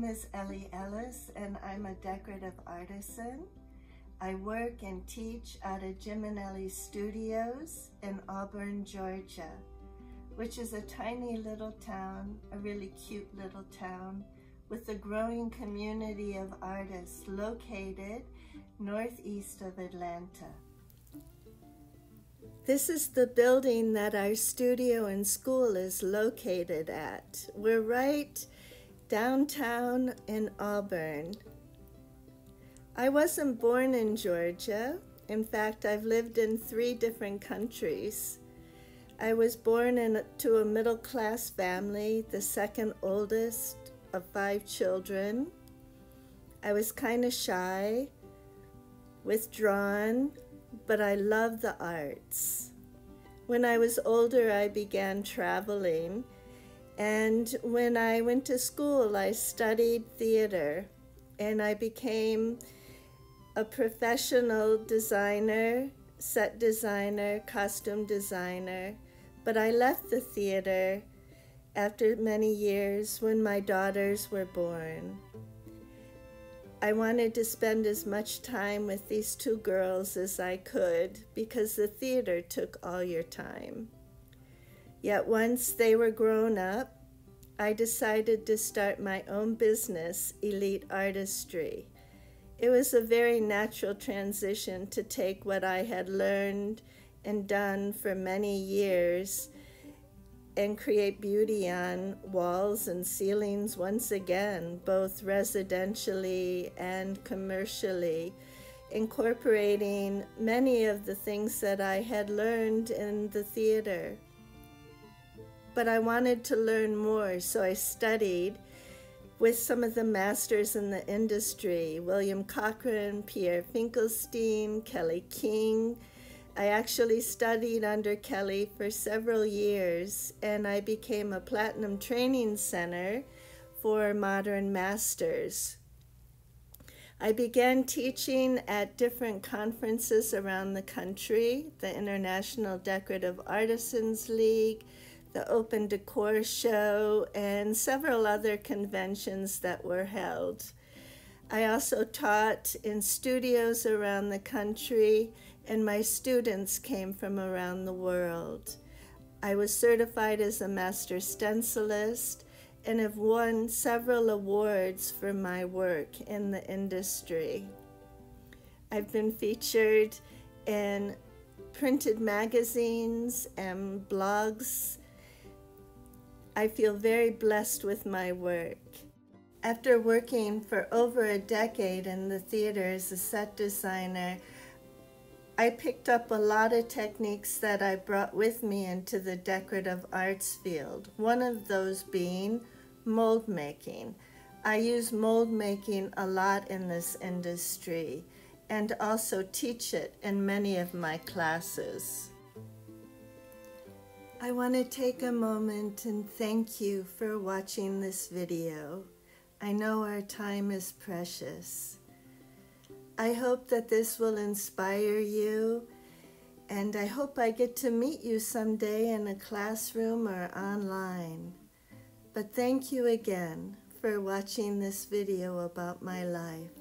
name is Ellie Ellis and I'm a decorative artisan. I work and teach at a Ellie Studios in Auburn, Georgia, which is a tiny little town, a really cute little town with a growing community of artists located northeast of Atlanta. This is the building that our studio and school is located at. We're right downtown in Auburn. I wasn't born in Georgia. In fact, I've lived in three different countries. I was born into a middle class family, the second oldest of five children. I was kind of shy, withdrawn, but I loved the arts. When I was older, I began traveling. And when I went to school, I studied theater and I became a professional designer, set designer, costume designer. But I left the theater after many years when my daughters were born. I wanted to spend as much time with these two girls as I could because the theater took all your time. Yet once they were grown up, I decided to start my own business, Elite Artistry. It was a very natural transition to take what I had learned and done for many years and create beauty on walls and ceilings once again, both residentially and commercially, incorporating many of the things that I had learned in the theater. But I wanted to learn more, so I studied with some of the masters in the industry William Cochran, Pierre Finkelstein, Kelly King, I actually studied under Kelly for several years and I became a platinum training center for modern masters. I began teaching at different conferences around the country, the International Decorative Artisans League, the Open Decor Show, and several other conventions that were held. I also taught in studios around the country and my students came from around the world. I was certified as a master stencilist and have won several awards for my work in the industry. I've been featured in printed magazines and blogs. I feel very blessed with my work. After working for over a decade in the theater as a set designer, I picked up a lot of techniques that I brought with me into the decorative arts field, one of those being mold making. I use mold making a lot in this industry and also teach it in many of my classes. I want to take a moment and thank you for watching this video. I know our time is precious. I hope that this will inspire you, and I hope I get to meet you someday in a classroom or online. But thank you again for watching this video about my life.